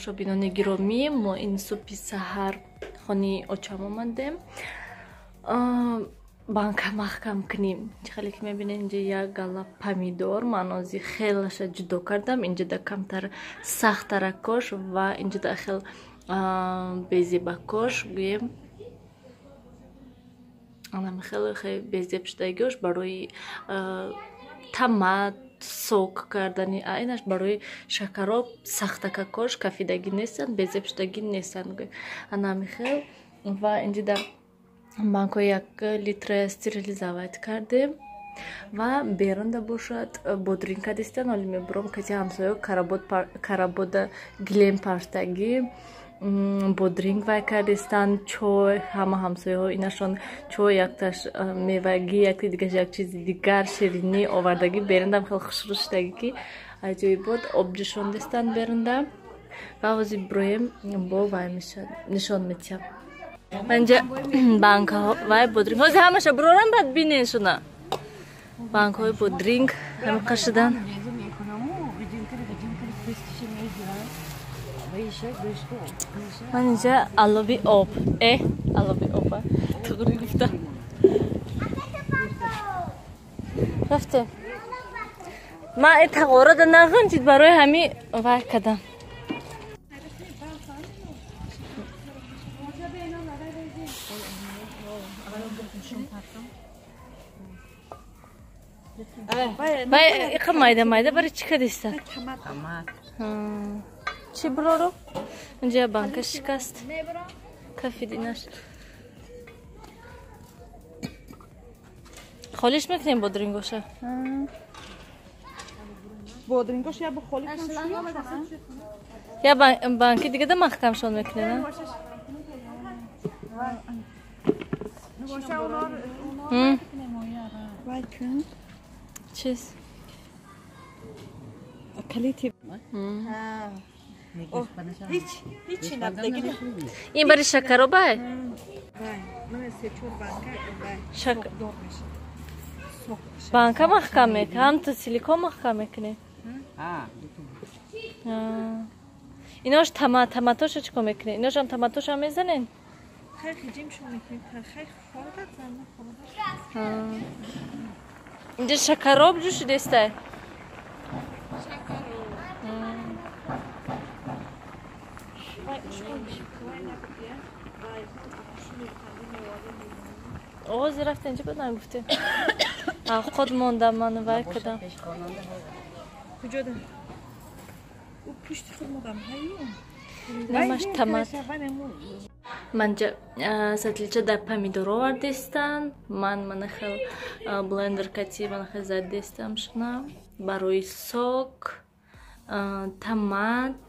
тамошобинони гиромӣ мо ин субҳи саҳар хонаи очам омадем. Банка маҳкам кунем. Хеле ки мебинед инҷа як гала помидор манози хелаша ҷудо кардам. Инҷада камтар сахтара кош ва инҷада хел безеба кош гӯем анам хеле хеле безеб шудагиош барои томат сок кардани айнаш барои шакароб сахтака кош кафидагӣ нестанд безеб шудагӣ нестанд. Анами хел ва инҷида банкои як литра стерилизовать кардем ва берунда бошад бодринка дистан оли мебуром каси ҳамсоё карабода глем партагӣ бодринг вай кардистанд чой ҳама ҳамсояҳо инашон чой якташ мевагӣ якти дигаш як чизи дигар ширинӣ овардагӣ берундам хеле хушрӯ шудагӣ ки аҷоибот обҷӯшон дистанд берунда. Ва ҳозир броем бо вай нишон метиҳам манҷа банкаҳо вай бодринг ҳозир ҳамаша бурорам бад бинен шуна. Банкҳои бодринг ҳамиқа шудан Manja alla vi upp. Eh, alla vi upp. Tog du lyfta? رفته ما اتها غورد ناخن تید برای همی وای کدم Bay, bay, yıkamaydı mayda, bari çıkadı işte. Tamam. Ha. Алоби об э алоби оба туғри гуфта рафте ман э тағорода нағанҷид барои ҳами вай кадам вай иқа майда майда барои чӣ кадиста чӣ бироро инҷа банка шикаст кафидинаш холиш мекунем бодрингоша бодрингош я бо холи я банки дигада маҳкамшон мекунем чиз калити ин бари шакаробай банка маҳкам мекунем ҳамто силикон маҳкам мекунем инош таматоша чӣ кор мекунем иношам таматоша мезанем инҷа шакароб ҷӯ шудестай овози рафта инҷа буд нагуфтем худ мондам ману вай кадам намаш тамат манҷа сатлича дар помидор овардестан ман мана хел блендер кати мана хел заддестам шуна барои сок томат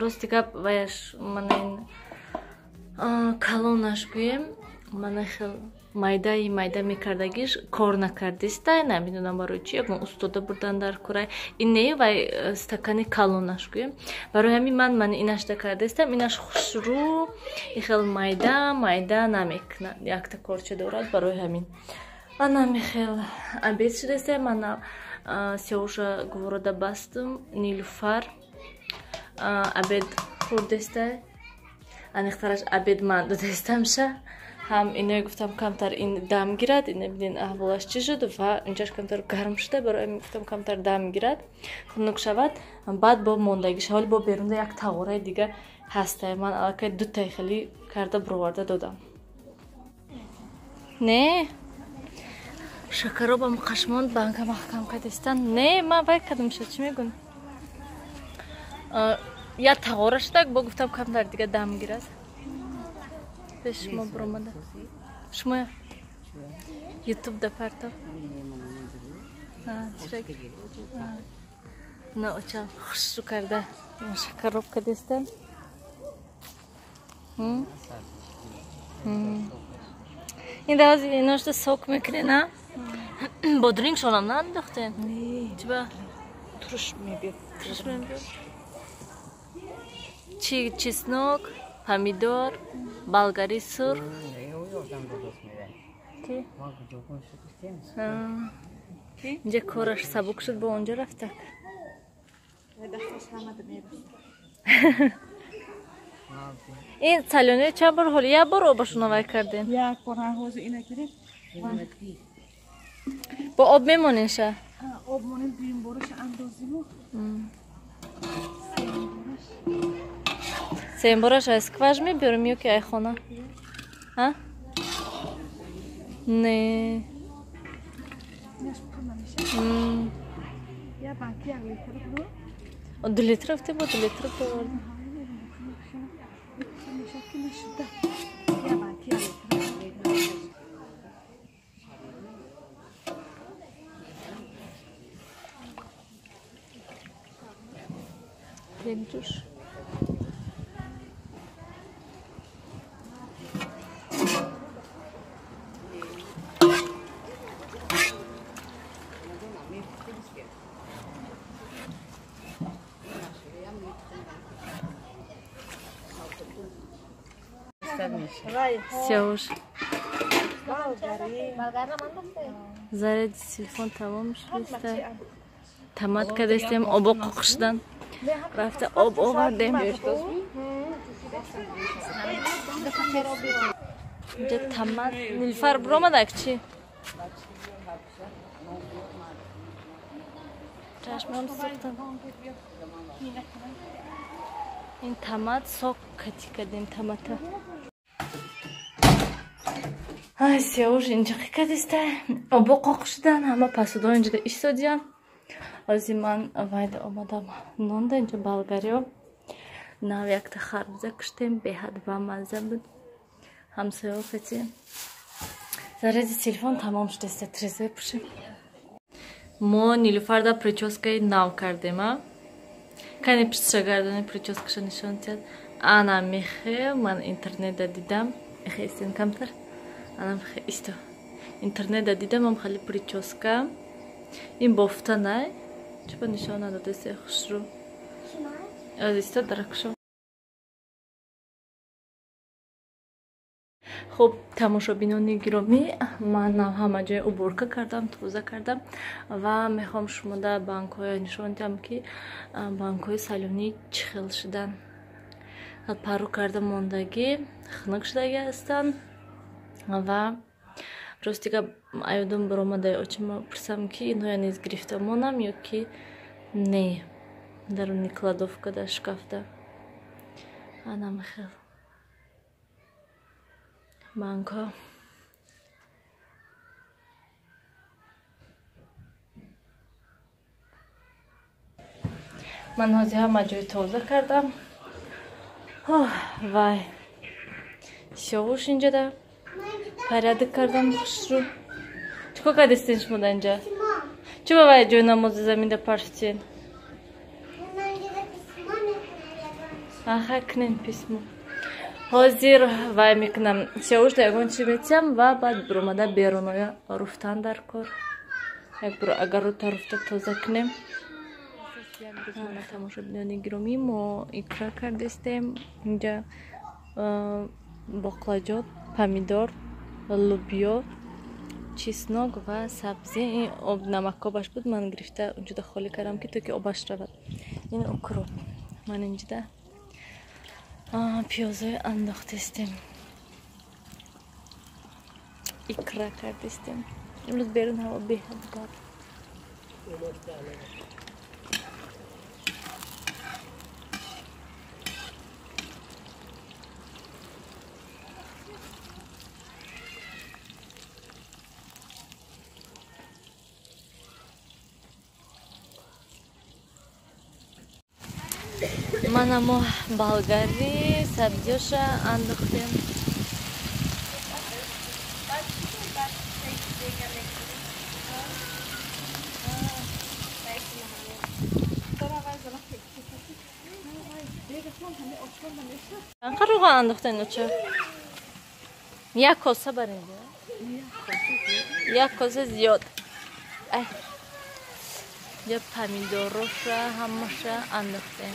рости гап ваяш мана ин калонаш гӯем. Мана хел майдаи майда мекардагиш кор накардиста намедонам барои чи ягон устода бурдан дар курай ин не вай э, стакани калонаш гӯем. Барои ҳамин ман ман инашда кардистам инаш хушрӯ и хел майда майда намекунад якта корча дорад барои ҳамин. Анами хел обед шудеста ман сиёша гуворода бастум нилуфар обед хӯрдеста аниқтараш обед ман додестамша ҳам иное гуфтам камтар ин дам гирад ин бинин аҳволаш чӣ шуд? Ва инҷаш камтар гарм шуда барои ҳамин гуфтам камтар дам гирад. Хунук шавад. Баъд бо мондагиш ҳоли бо берунда як тағораи дига ҳастай ман аллакай дутаи хелӣ карда буроварда додам. Не? Шакаробам қашмон банка маҳкам кадистан не ман вай кадамша чӣ мегӯн я тағора шудак бо гуфтам камтар дига дам гирад. Пеш шумо биромада шумо ютуб да партов на оча хушу карда. Шакаробка дестан ин да ҳозир иношта сок мекунед на? Бодринг шонам наандохтен чиба? Туруш мебиёд. Чи чеснок помидор болгари сурх инҷа кораш сабук шуд бо онҷо рафтак ин салёни чанд бор ҳоли як бор обашо навай кардем. Бо об мемонеша сеюмбораш аз скваж мебиёрем ё ки айхона не ду литр афти бо ду литр бовард Крем-тушь. Все уже. Заряд телефон тамом шуста. Тамат кадастем обо қоқишдан. Рафта об овардем. Инҷа тамат нилфар биромадак чи? Чашмам сухтам. ин тамат сок кати кардем тамата ай сиёш инҷа қӣ кадиста обо қоқ шудан ҳама пасудо инҷода истодаям ози ман вайда омадам. Нонда инҷа болгариё нав якта харбуза киштем беҳад бамазза буд. Ҳамсоё кати заряди телефон тамом шудааста треза пушем мо нилуфарда причёскаи нав кардем а кани пишагардани причёскаша нишон диҳад ана мехе ман интернетда дидам. Эхе истен камтар ана мехе исто. Интернетда дидам ам хали причёска ин бофтанай чупа нишон надодасе хушру. Аз исто даракшо хуб тамошобинони гиромӣ. Ман ҳама ҷоя уборка кардам тоза кардам ва мехоҳам шумо дар банкҳоя нишон диҳам ки банкҳои салёнӣ чӣ хел шудан пару карда мондагӣ хунук шудагӣ ҳастанд ва ростига аёдам биромада очима пурсам ки инҳоя низ гирифта монам ё ки не даруни кладовка дар шкафда анамихел банкҳо. Ман ҳозир ҳама ҷои тоза кардам. Вай. Сиёвуш инҷода порядок кардам хушрӯ чӣ кор кардистин шумо дар инҷа? Чӣ ба вай ҷои намози заминда парштин аха кинен письмо. Ҳозир вай мекунам. Сиёвуш да ягон чи метиҳам ва баъд биромада беруноя руфтан дар кор. Як бур агар рута руфта тоза кунем. Тамошобинони гиромӣ мо икра кардистем инҷа боқлаҷот помидор лубё чеснок ва сабзӣ ин об намакобаш буд ман гирифта унҷода холӣ кардам ки то ки обаш равад ин укроп. Ман инҷода пиёзои андохтастем икра кардастем имрӯз берун ҳаво беҳад гарм mana мо болгари сабзиёша андохтем. Қаруға андохтен уча як коса бар инҷа як коса зиёд. Я помидороша ҳамаша андохтем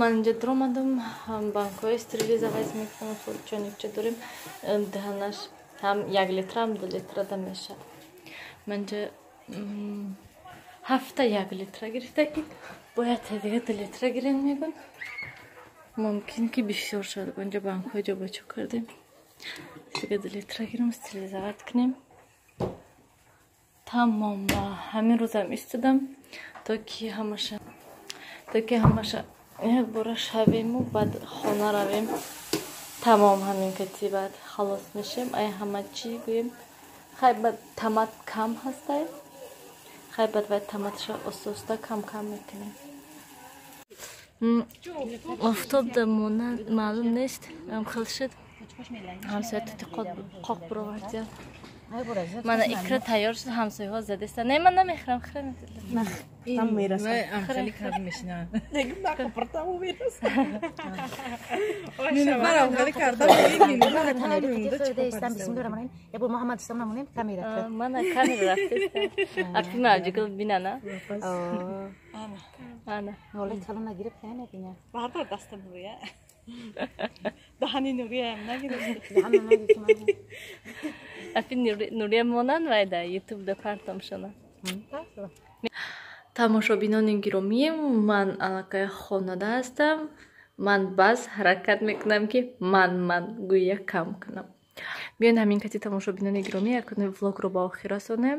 ман инҷа дуромадам банкҳои стерилизавайз мекунам чонибча дорем. Даҳанаш ҳам як литра ҳам ду литрада меша манҷа ҳафта як литра гирифта ки бояд дига ду литра гирен мегӯн мумкин ки бисёр шуд. Инҷа банкҳои ҷобачо кардем. Дига ду литра гирем стерилизават кунем. Тамом ҳамин рӯзам истодам то ки ҳамаша то ки ҳамаша як бора шавему баъд хона равем. Тамом ҳамин кати баъд халос мешем. Ай ҳама чӣ гӯем? Хай бад тамат кам ҳастай. Хай бад вай таматша оста-оста кам-кам мекунем. Офтоб дамона маълум нест. Амхел шуд. Ҳамсоя тути қоқ бировардия мана икра тайёр шуд ҳамсояҳо задеста не ман намехӯрам мана камера рафтеста акима аҷигил бинана ана даста нурия даҳани нурияам нагирифта афи нурия монанд вайда ютубда партом шона. Тамошобинони гиромӣ ман аллакай хонада ҳастам. Ман баъз ҳаракат мекунам ки ман ман гӯя кам кунам. Биёед ҳамин кати тамошобинони гиромӣ якуне влогро ба охир расонем.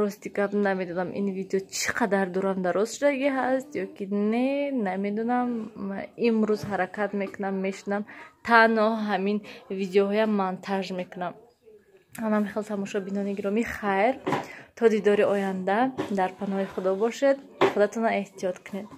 Рости гап намедонам ин видео чӣ қадар дурандароз шудагӣ ҳаст ё ки не намедонам. Имрӯз ҳаракат мекунам мешунам. Танҳо ҳамин видеоҳоям монтаж мекунам ама мехоҳам тамошобинони гиромӣ хайр. То дидори оянда дар паноҳи худо бошед худатонро эҳтиёт кунед